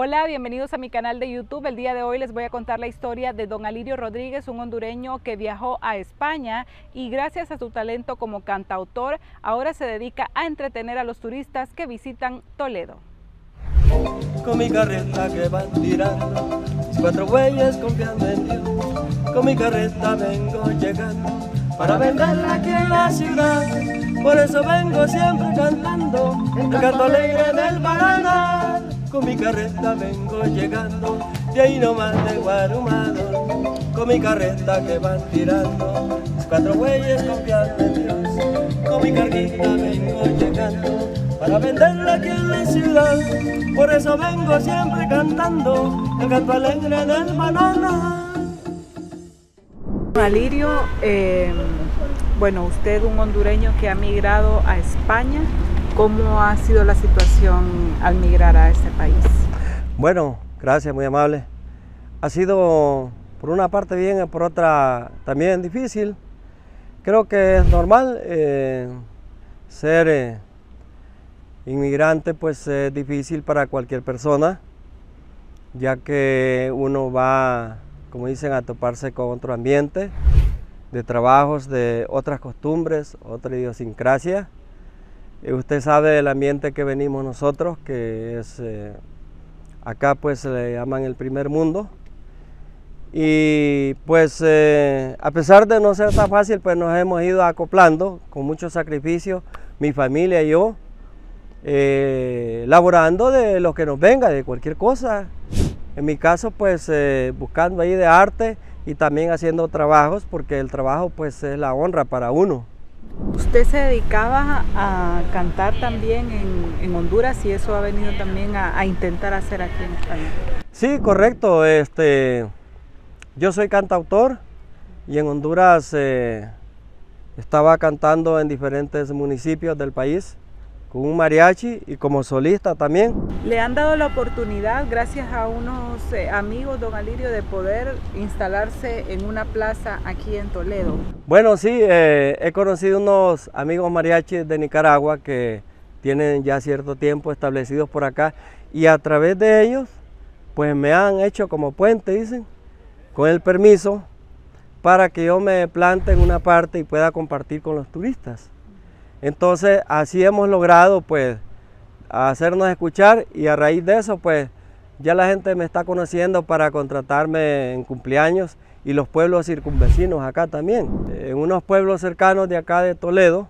Hola, bienvenidos a mi canal de YouTube. El día de hoy les voy a contar la historia de don Alirio Rodríguez, un hondureño que viajó a España y gracias a su talento como cantautor, ahora se dedica a entretener a los turistas que visitan Toledo. Con mi carreta que van tirando, mis cuatro bueyes confiando en Dios. Con mi carreta vengo llegando para venderla aquí en la ciudad. Por eso vengo siempre cantando el canto alegre del bananal. Con mi carreta vengo llegando, de ahí nomás de Guarumado. Con mi carreta que van tirando, cuatro bueyes confiando en Dios. Con mi carguita vengo llegando para venderla aquí en la ciudad. Por eso vengo siempre cantando el canto alegre del banana. Alirio, eh, bueno, usted un hondureño que ha migrado a España, ¿cómo ha sido la situación al migrar a este país? Bueno, gracias, muy amable. Ha sido por una parte bien por otra también difícil. Creo que es normal eh, ser eh, inmigrante, pues es difícil para cualquier persona, ya que uno va, como dicen, a toparse con otro ambiente, de trabajos, de otras costumbres, otra idiosincrasia. Y usted sabe el ambiente que venimos nosotros, que es eh, acá pues se le llaman el primer mundo. Y pues eh, a pesar de no ser tan fácil, pues nos hemos ido acoplando con mucho sacrificio, mi familia y yo, eh, laborando de lo que nos venga, de cualquier cosa. En mi caso, pues eh, buscando ahí de arte y también haciendo trabajos, porque el trabajo pues es la honra para uno. ¿Usted se dedicaba a cantar también en, en Honduras y eso ha venido también a, intentar hacer aquí en España? Sí, correcto. Este, yo soy cantautor y en Honduras eh, estaba cantando en diferentes municipios del país con un mariachi y como solista también. Le han dado la oportunidad, gracias a unos eh, amigos, don Alirio, de poder instalarse en una plaza aquí en Toledo. Bueno, sí, eh, he conocido unos amigos mariachis de Nicaragua que tienen ya cierto tiempo establecidos por acá y a través de ellos, pues me han hecho como puente, dicen, con el permiso para que yo me plante en una parte y pueda compartir con los turistas. Entonces así hemos logrado pues hacernos escuchar y a raíz de eso pues ya la gente me está conociendo para contratarme en cumpleaños y los pueblos circunvecinos acá también. En unos pueblos cercanos de acá de Toledo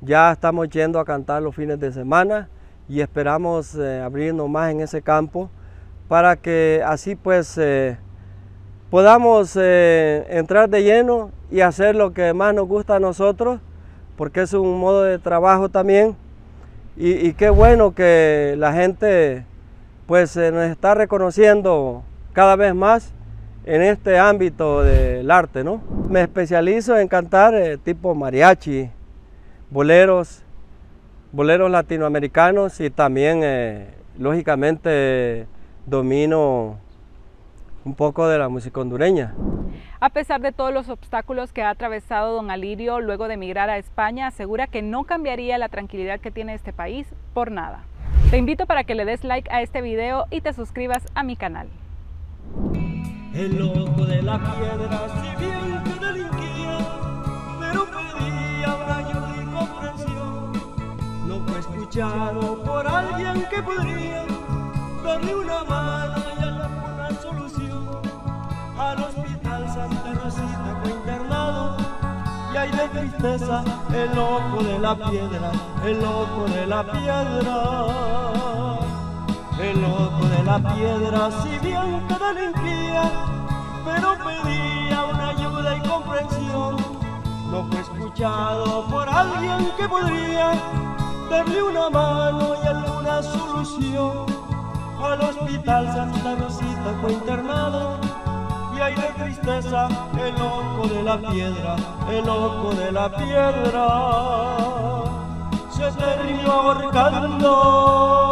ya estamos yendo a cantar los fines de semana y esperamos eh, abrirnos más en ese campo para que así pues eh, podamos eh, entrar de lleno y hacer lo que más nos gusta a nosotros porque es un modo de trabajo también. Y, qué bueno que la gente pues nos está reconociendo cada vez más en este ámbito del arte, ¿no? Me especializo en cantar eh, tipo mariachi, boleros, boleros latinoamericanos y también, eh, lógicamente, domino un poco de la música hondureña. A pesar de todos los obstáculos que ha atravesado don Alirio luego de emigrar a España, asegura que no cambiaría la tranquilidad que tiene este país por nada. Te invito para que le des like a este video y te suscribas a mi canal. El loco de la piedra, si delinquía, pero pedía y comprensión. No fue escuchado por alguien que darle una mano hospital Santa Rosita fue internado y hay de tristeza el loco de la piedra, el loco de la piedra. El loco de la piedra, si bien que delinquía, pero pedía una ayuda y comprensión. No fue escuchado por alguien que podría darle una mano y alguna solución. Al hospital Santa Rosita fue internado y de tristeza el loco de la piedra, el loco de la piedra. Se terminó ahorcando